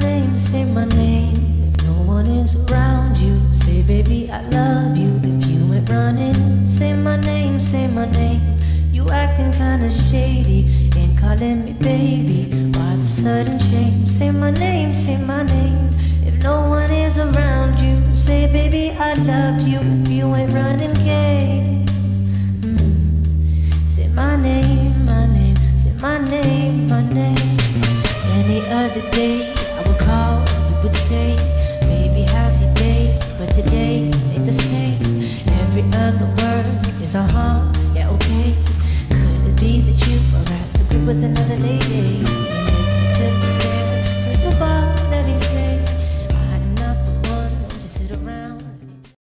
say my name. If no one is around you, say, baby, I love you. If you ain't running, say my name, say my name. You acting kinda shady, ain't calling me baby. Why the sudden change? Say my name, say my name. If no one is around you, say, baby, I love you. If you ain't running gay, mm. say my name, my name, say my name, my name. Any other day, is a huh, yeah, okay. Could it be that you are at the grip with another lady?